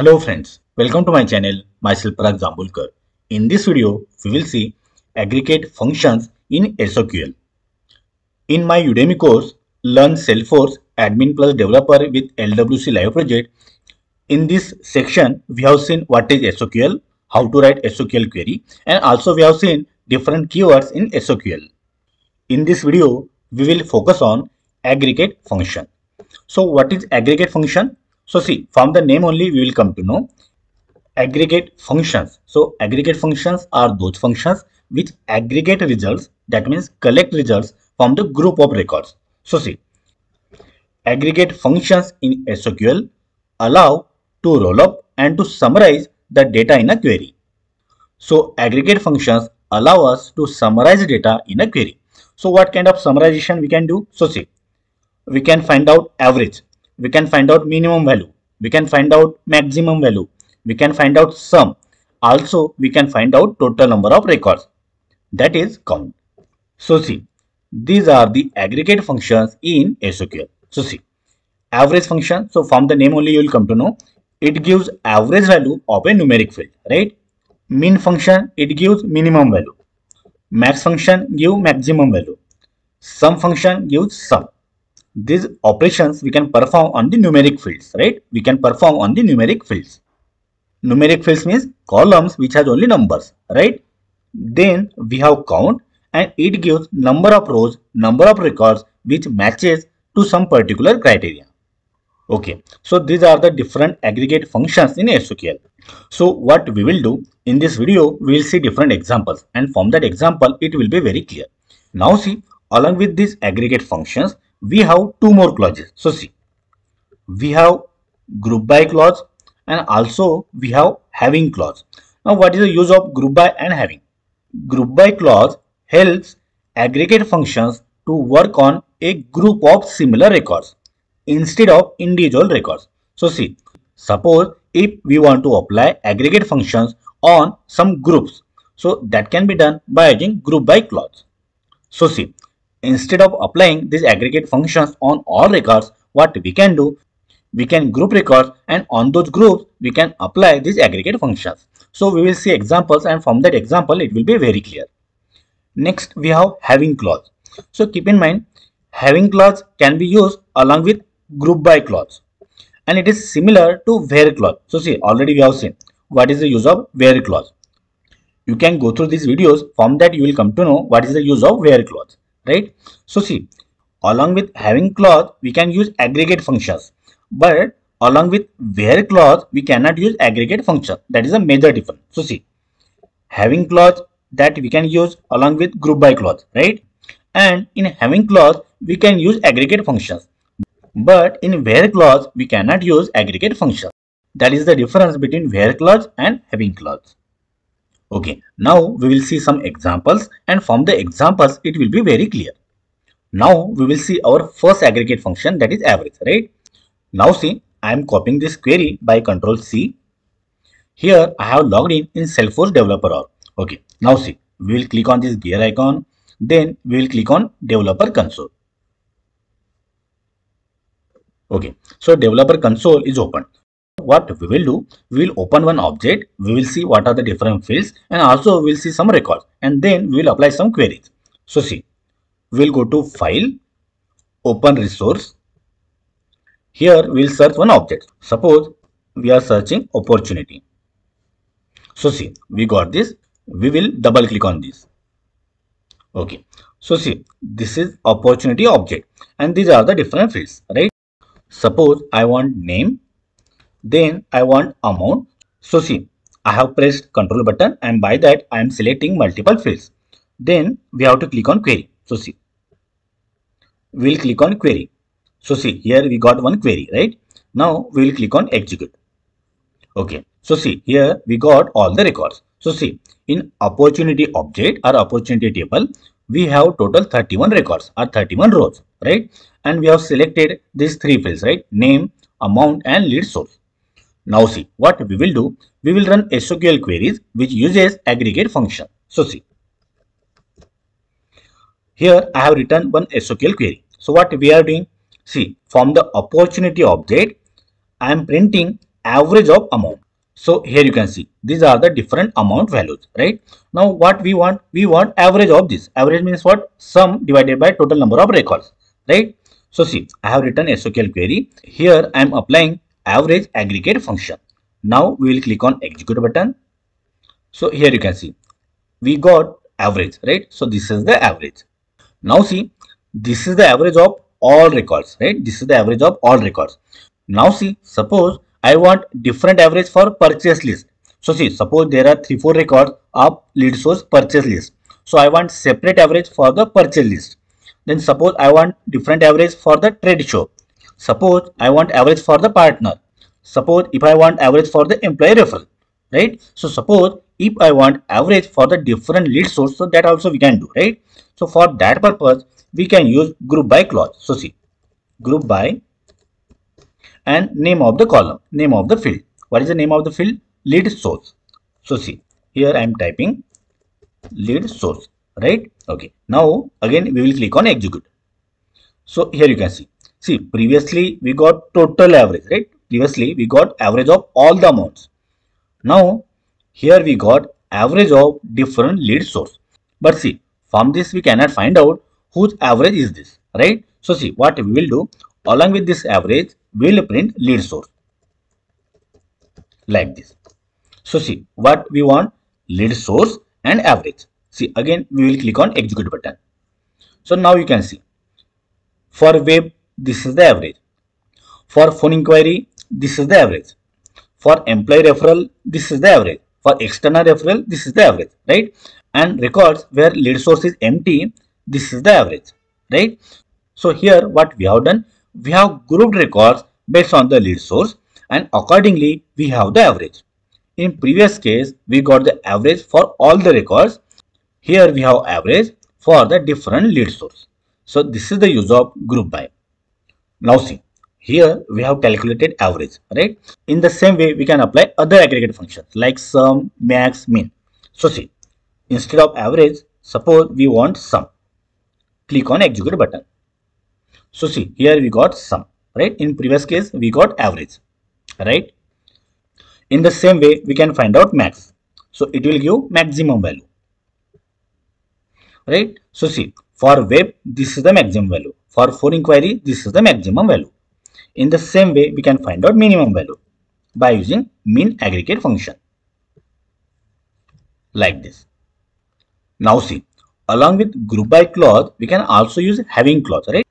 Hello friends, welcome to my channel, myself Parag Jambhulkar. In this video, we will see aggregate functions in SOQL. In my Udemy course, Learn Salesforce Admin Plus Developer with LWC Live Project, in this section, we have seen what is SOQL, how to write SOQL query, and also we have seen different keywords in SOQL. In this video, we will focus on aggregate function. So what is aggregate function? So see, from the name only we will come to know aggregate functions. So aggregate functions are those functions which aggregate results that means collect results from the group of records. So see, aggregate functions in SOQL allow to roll up and to summarize the data in a query. So aggregate functions allow us to summarize data in a query. So what kind of summarization we can do? So see, we can find out average we can find out minimum value we can find out maximum value we can find out sum. Also we can find out total number of records. That is count. So see these are the aggregate functions in SOQL so see average function so from the name only you will come to know it gives average value of a numeric field right? Min function it gives minimum value. Max function give maximum value. Sum function gives sum these operations we can perform on the numeric fields, right? We can perform on the numeric fields. Numeric fields means columns which has only numbers, right? Then we have count and it gives number of rows, number of records which matches to some particular criteria. Okay, so these are the different aggregate functions in SOQL. So what we will do in this video, we will see different examples and from that example, it will be very clear. Now see, along with these aggregate functions, we have two more clauses. So see, we have group by clause and also we have having clause. Now what is the use of group by and having? Group by clause helps aggregate functions to work on a group of similar records instead of individual records. So see, suppose if we want to apply aggregate functions on some groups, so that can be done by using group by clause. So see, Instead of applying these aggregate functions on all records, what we can do, we can group records and on those groups, we can apply these aggregate functions. So we will see examples and from that example, it will be very clear. Next, we have having clause. So keep in mind, having clause can be used along with group by clause and it is similar to where clause. So see, already we have seen what is the use of where clause. You can go through these videos. From that, you will come to know what is the use of where clause right? So see along with having clause we can use aggregate functions. But along with where clause we cannot use aggregate function. That is a major difference. So see having clause that we can use along with group by clause right? And in having clause we can use aggregate functions. But in where clause we cannot use aggregate functions. That is the difference between where clause and having clause Okay, now we will see some examples and from the examples it will be very clear. Now we will see our first aggregate function that is average, right? Now see, I am copying this query by control C. Here I have logged in in Salesforce Developer Org. Okay, now see, we will click on this gear icon. Then we will click on Developer Console. Okay, so Developer Console is open what we will do, we will open one object, we will see what are the different fields and also we will see some records and then we will apply some queries. So see, we will go to file, open resource. Here we will search one object. Suppose we are searching opportunity. So see, we got this. We will double click on this. Okay. So see, this is opportunity object and these are the different fields, right? Suppose I want name then I want amount. So see, I have pressed control button and by that I am selecting multiple fields. Then we have to click on query. So see, we will click on query. So see, here we got one query, right? Now we will click on execute. Okay. So see, here we got all the records. So see, in opportunity object or opportunity table, we have total 31 records or 31 rows, right? And we have selected these three fields, right? Name, amount and lead source. Now see, what we will do, we will run SOQL queries which uses aggregate function. So see, here I have written one SOQL query. So what we are doing, see, from the opportunity object, I am printing average of amount. So here you can see these are the different amount values, right? Now what we want, we want average of this. Average means what? Sum divided by total number of records, right? So see, I have written SOQL query. Here I am applying average aggregate function. Now we will click on execute button. So here you can see we got average, right? So this is the average. Now see, this is the average of all records, right? This is the average of all records. Now see, suppose I want different average for purchase list. So see, suppose there are 3 4 records of lead source purchase list. So I want separate average for the purchase list. Then suppose I want different average for the trade show. Suppose I want average for the partner. Suppose if I want average for the employee referral, right? So suppose if I want average for the different lead source, so that also we can do, right? So for that purpose, we can use group by clause. So see, group by and name of the column, name of the field. What is the name of the field? Lead source. So see, here I am typing lead source, right? Okay. Now again we will click on execute. So here you can see. See, previously we got total average, right? Previously we got average of all the amounts. Now here we got average of different lead source. But see, from this we cannot find out whose average is this, right? So see what we will do along with this average we will print lead source like this. So see what we want lead source and average. See again we will click on execute button. So now you can see for web this is the average. For phone inquiry this is the average. For employee referral this is the average. For external referral this is the average right and records where lead source is empty this is the average right so here what we have done we have grouped records based on the lead source and accordingly we have the average in previous case we got the average for all the records here we have average for the different lead source so this is the use of group by now see here we have calculated average right in the same way we can apply other aggregate functions like sum max min so see instead of average suppose we want sum click on execute button. So see here we got sum right in previous case we got average right. In the same way we can find out max. So it will give maximum value right. So see for web this is the maximum value. For phone inquiry this is the maximum value. In the same way we can find out minimum value by using min aggregate function. Like this. Now see along with group by clause we can also use having clause right?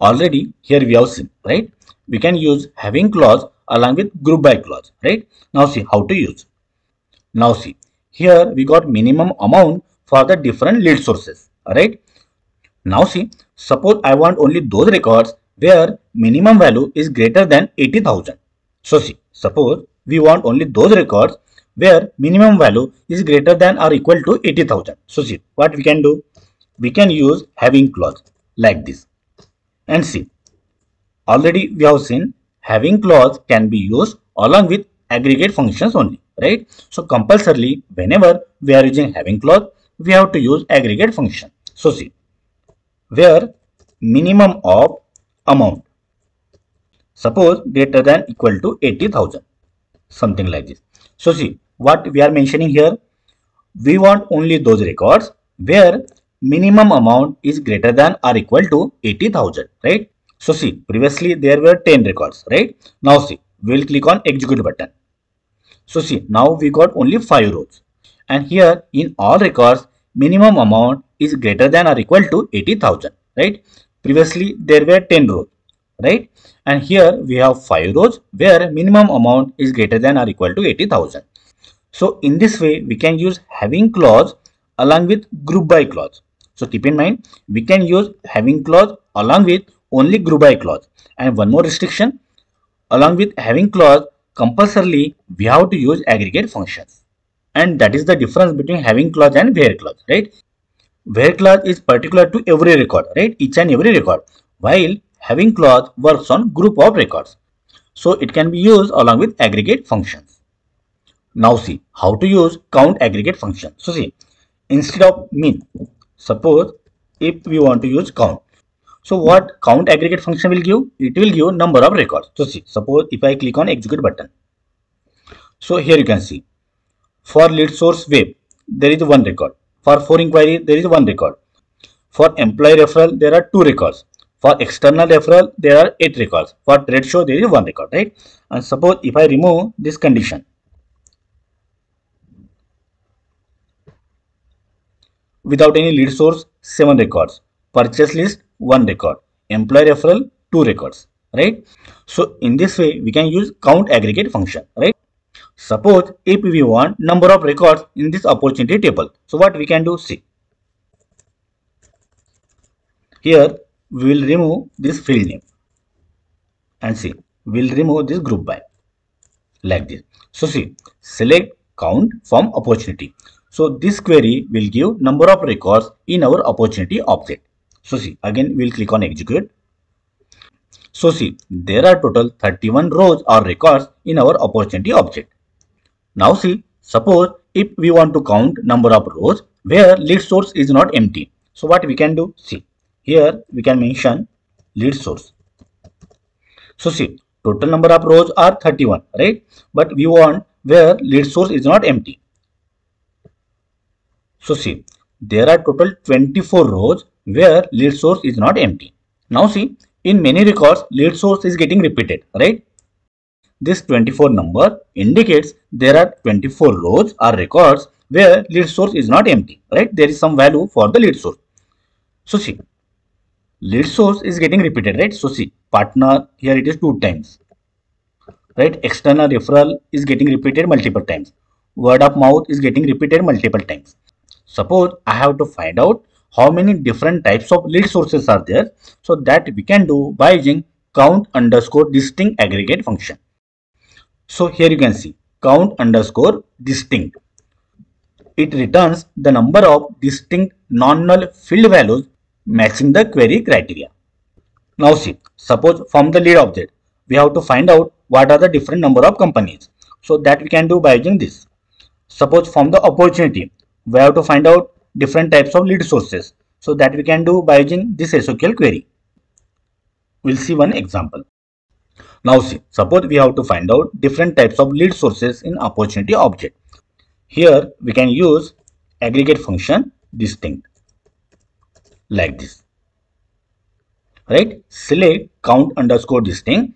Already here we have seen right? We can use having clause along with group by clause right? Now see how to use. Now see here we got minimum amount for the different lead sources right now see suppose i want only those records where minimum value is greater than 80000 so see suppose we want only those records where minimum value is greater than or equal to 80,000. So see what we can do. We can use having clause like this and see. Already we have seen having clause can be used along with aggregate functions only right. So compulsorily whenever we are using having clause we have to use aggregate function. So see where minimum of amount suppose greater than equal to 80,000 something like this. So see what we are mentioning here we want only those records where minimum amount is greater than or equal to 80,000 right? So see previously there were 10 records right? Now see we will click on execute button. So see now we got only 5 rows. And here in all records minimum amount is greater than or equal to 80,000 right previously there were 10 rows right and here we have 5 rows where minimum amount is greater than or equal to 80,000 so in this way, we can use having clause along with group by clause. So keep in mind, we can use having clause along with only group by clause. And one more restriction, along with having clause, compulsorily we have to use aggregate functions. And that is the difference between having clause and where clause, right? Where clause is particular to every record, right? Each and every record. While having clause works on group of records. So it can be used along with aggregate functions. Now see how to use count aggregate function. So see instead of mean suppose if we want to use count. So what count aggregate function will give? It will give number of records. So see suppose if I click on execute button. So here you can see for lead source web there is one record. For for inquiry there is one record. For employee referral there are two records. For external referral there are eight records. For trade show there is one record, right? And suppose if I remove this condition without any lead source 7 records purchase list 1 record employee referral 2 records right so in this way we can use count aggregate function right suppose if we want number of records in this opportunity table. So what we can do? See. Here we will remove this field name. And see we'll remove this group by. Like this. So see select count from opportunity. So this query will give number of records in our opportunity object. So see, again we'll click on execute. So see, there are total 31 rows or records in our opportunity object. Now see, suppose if we want to count number of rows where lead source is not empty. So what we can do? See, here we can mention lead source. So see, total number of rows are 31, right? But we want where lead source is not empty. So see, there are total 24 rows where lead source is not empty. Now see, in many records, lead source is getting repeated, right? This 24 number indicates there are 24 rows or records where lead source is not empty, right? There is some value for the lead source. So see, lead source is getting repeated, right? So see, partner, here it is two times, right? External referral is getting repeated multiple times. Word of mouth is getting repeated multiple times. Suppose I have to find out how many different types of lead sources are there. So that we can do by using count underscore distinct aggregate function. So here you can see count underscore distinct. It returns the number of distinct non-null field values matching the query criteria. Now see, suppose from the lead object, we have to find out what are the different number of companies. So that we can do by using this. Suppose from the opportunity, we have to find out different types of lead sources. So that we can do by using this SOQL query. We'll see one example. Now see, suppose we have to find out different types of lead sources in opportunity object. Here we can use aggregate function distinct like this. Right? Select count underscore distinct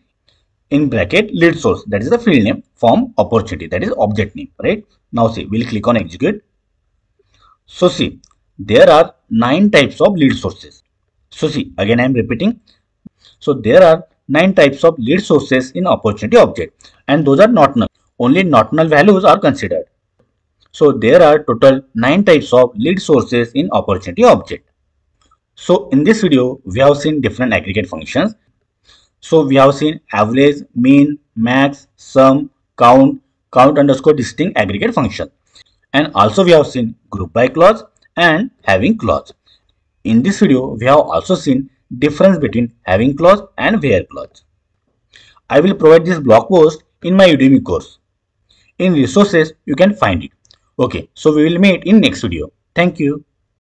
in bracket lead source that is the field name from opportunity that is object name right now see we'll click on execute so see, there are nine types of lead sources. So see, again I am repeating. So there are nine types of lead sources in opportunity object and those are not null. Only not null values are considered. So there are total nine types of lead sources in opportunity object. So in this video, we have seen different aggregate functions. So we have seen average, mean, max, sum, count, count underscore distinct aggregate function and also we have seen group by clause and having clause. In this video, we have also seen difference between having clause and where clause. I will provide this blog post in my Udemy course. In resources, you can find it. Okay, so we will meet in next video. Thank you.